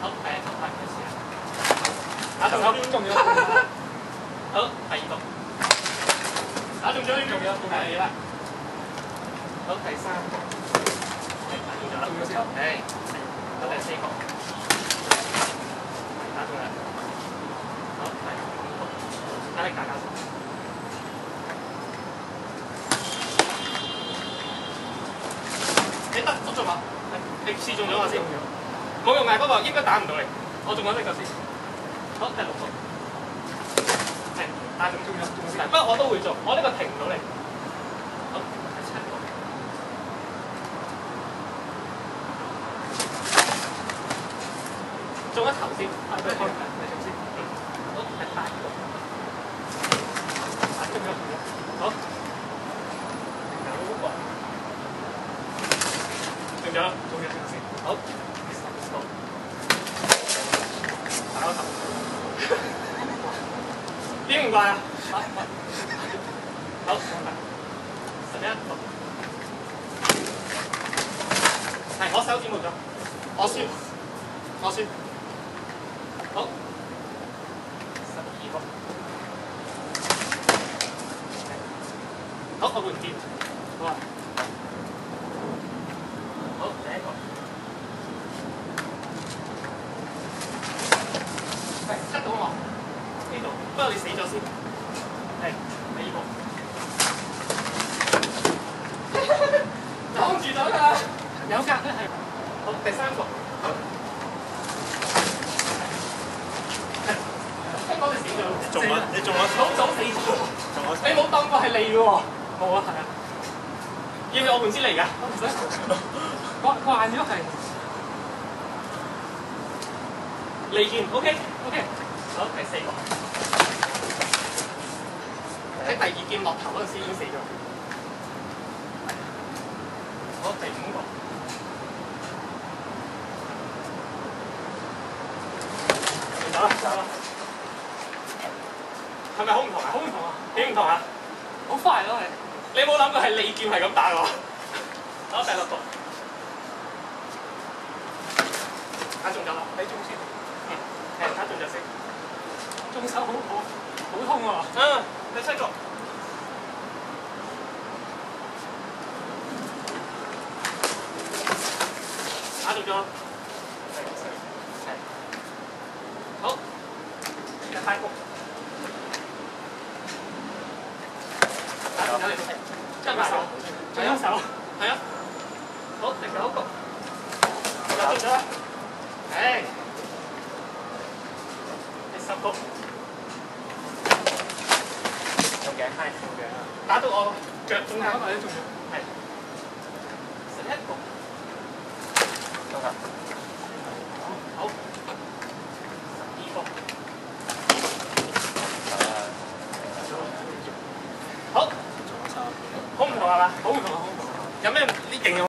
好，第一局開始啊！打中咗，中咗。好，第二局。打中咗，中咗，到你啦。好，第三。局。打中咗啦。中咗先。係。好，第四局。打中啦。好，第五局。壓力大家。你得捉中我，你試中咗我先。冇用嘅，不過應該打唔到你。我仲揾呢個先。好，第六個。係打中中咗，中先。不過我都會做，我呢個停唔到你。好，第七個。中一頭先，係俾你睇，你中先。好，第八個。打中咗，好。九個。中咗，中咗先。好。打個頭，邊唔怪啊？好，好，十一個，係我手指冇咗，我輸，我輸，好，十二個，好，我換劍，好啊，好，第一個。係七到我呢度，不過你死咗先。係第二個，擋住咗啦，有㗎，係。好，第三個。係，香港你死咗。你中咗，你中咗好早死咗。中咗你冇當過係你嘅喎。冇啊，係啊。要唔要我換支嚟㗎？我唔使。慣慣咗係。利劍，OK 好，第四個。喺第二劍落頭嗰陣時已經死咗。好，第五個。走啦，走啦。係咪好唔同啊？好唔同啊？幾唔同啊？好快咯，你。你冇諗過係利劍係咁打我？好，第六個。打中咗啦，你中先。誒，打中就先。中手好好好痛喎。嗯，第七個。打中咗。係。好。第八個。打中咗你。真係手。仲有手。係啊。好，第九個。打中咗啦。誒。第十個。中頸係。中頸啊！打到我腳中間或者中咗。係。十一個。得啦。好。十二個。好。好唔同係嘛？好唔同啊！好唔同。有咩啲形容？